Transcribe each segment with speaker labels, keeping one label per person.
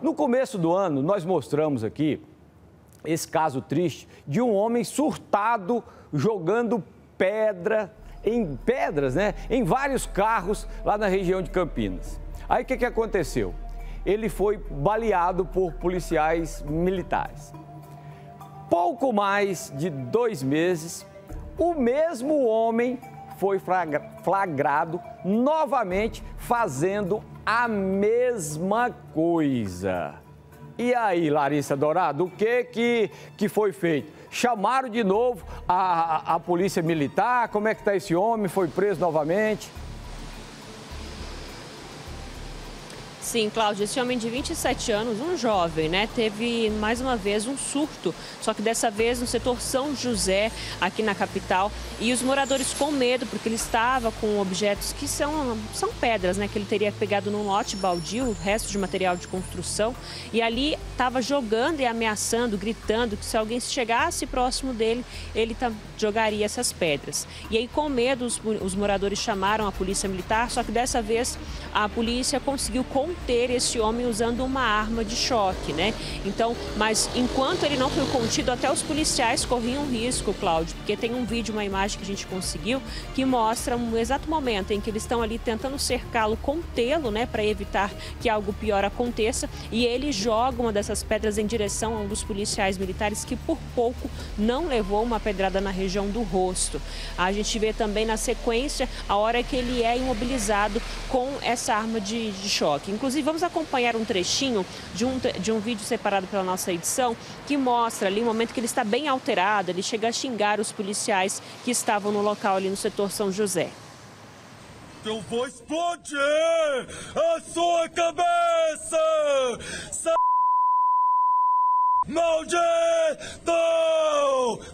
Speaker 1: No começo do ano, nós mostramos aqui esse caso triste de um homem surtado jogando pedra em pedras, né, em vários carros lá na região de Campinas. Aí o que, que aconteceu? Ele foi baleado por policiais militares. Pouco mais de dois meses, o mesmo homem foi flagrado novamente fazendo a mesma coisa. E aí, Larissa Dourado, o que, que, que foi feito? Chamaram de novo a, a, a polícia militar? Como é que está esse homem? Foi preso novamente?
Speaker 2: Sim, Cláudia, esse homem de 27 anos, um jovem, né, teve mais uma vez um surto, só que dessa vez no setor São José, aqui na capital, e os moradores com medo, porque ele estava com objetos que são, são pedras, né, que ele teria pegado num lote baldio, resto de material de construção, e ali estava jogando e ameaçando, gritando que se alguém chegasse próximo dele, ele jogaria essas pedras. E aí, com medo, os, os moradores chamaram a polícia militar, só que dessa vez a polícia conseguiu conter conter esse homem usando uma arma de choque, né? Então, mas enquanto ele não foi contido, até os policiais corriam risco, Cláudio, porque tem um vídeo, uma imagem que a gente conseguiu que mostra um exato momento em que eles estão ali tentando cercá-lo, contê-lo, né, para evitar que algo pior aconteça, e ele joga uma dessas pedras em direção a um dos policiais militares que por pouco não levou uma pedrada na região do rosto. A gente vê também na sequência a hora que ele é imobilizado com essa arma de, de choque. Inclusive, Inclusive, vamos acompanhar um trechinho de um, de um vídeo separado pela nossa edição que mostra ali o momento que ele está bem alterado. Ele chega a xingar os policiais que estavam no local ali no setor São José.
Speaker 3: Eu vou explodir a sua cabeça! Sa Maldito!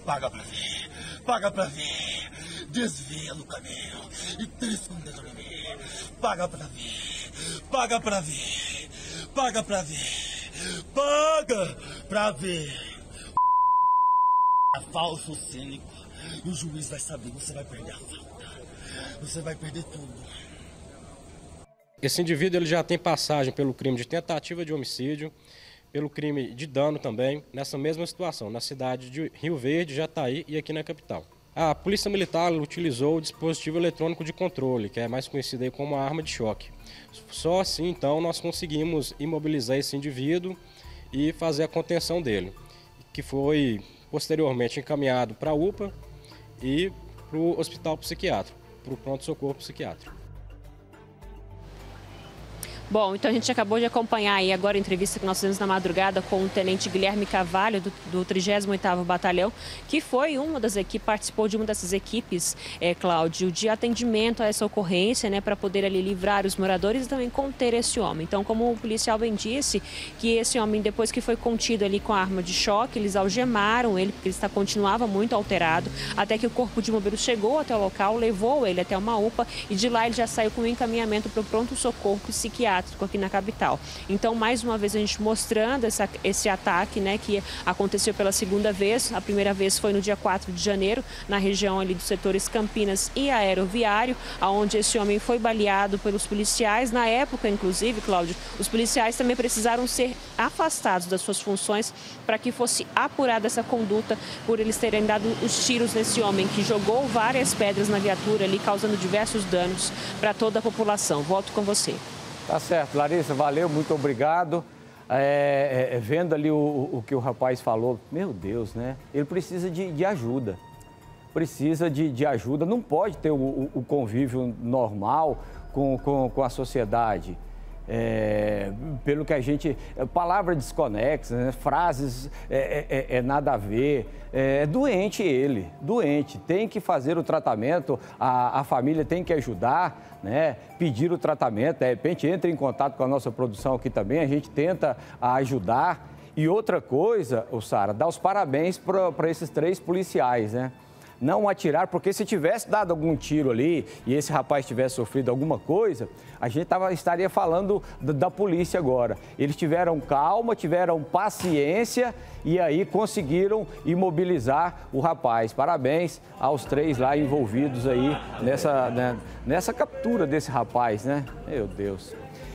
Speaker 3: Paga pra ver! Paga pra ver! Desvia no caminho e trisca um dedo em mim! Paga pra ver! Paga pra ver. Paga pra ver. Paga pra ver. É falso cínico. E o juiz vai saber, você vai perder a falta. Você vai perder tudo.
Speaker 4: Esse indivíduo ele já tem passagem pelo crime de tentativa de homicídio, pelo crime de dano também, nessa mesma situação, na cidade de Rio Verde, Jataí e aqui na capital. A Polícia Militar utilizou o dispositivo eletrônico de controle, que é mais conhecido como arma de choque. Só assim, então, nós conseguimos imobilizar esse indivíduo e fazer a contenção dele, que foi posteriormente encaminhado para a UPA e para o hospital psiquiátrico, para o pronto-socorro psiquiátrico.
Speaker 2: Bom, então a gente acabou de acompanhar aí agora a entrevista que nós fizemos na madrugada com o Tenente Guilherme Cavalho, do, do 38º Batalhão, que foi uma das equipes, participou de uma dessas equipes, é, Cláudio, de atendimento a essa ocorrência, né, para poder ali livrar os moradores e também conter esse homem. Então, como o policial bem disse, que esse homem, depois que foi contido ali com a arma de choque, eles algemaram ele, porque ele está, continuava muito alterado, até que o corpo de bombeiro chegou até o local, levou ele até uma UPA e de lá ele já saiu com encaminhamento para o pronto-socorro psiquiátrico psiquiátrico aqui na capital. Então, mais uma vez, a gente mostrando essa, esse ataque né, que aconteceu pela segunda vez. A primeira vez foi no dia 4 de janeiro, na região ali dos setores Campinas e Aeroviário, onde esse homem foi baleado pelos policiais. Na época, inclusive, Cláudio, os policiais também precisaram ser afastados das suas funções para que fosse apurada essa conduta por eles terem dado os tiros nesse homem que jogou várias pedras na viatura ali, causando diversos danos para toda a população. Volto com você.
Speaker 1: Tá certo, Larissa, valeu, muito obrigado. É, é, é, vendo ali o, o, que o rapaz falou, meu Deus, né? Ele precisa de, de ajuda. Precisa de, de, ajuda, não pode ter o, o convívio normal com, com, com a sociedade. É, pelo que a gente. Palavras desconexas, né? frases é, é, é, é nada a ver. É, é doente ele, doente. Tem que fazer o tratamento, a, a família tem que ajudar, né? pedir o tratamento. De repente, entre em contato com a nossa produção aqui também, a gente tenta ajudar. E outra coisa, o Sara, dar os parabéns para esses três policiais, né? Não atirar, porque se tivesse dado algum tiro ali e esse rapaz tivesse sofrido alguma coisa, a gente tava, estaria falando da, da polícia agora. Eles tiveram calma, tiveram paciência e aí conseguiram imobilizar o rapaz. Parabéns aos três lá envolvidos aí nessa, né, nessa captura desse rapaz, né? Meu Deus.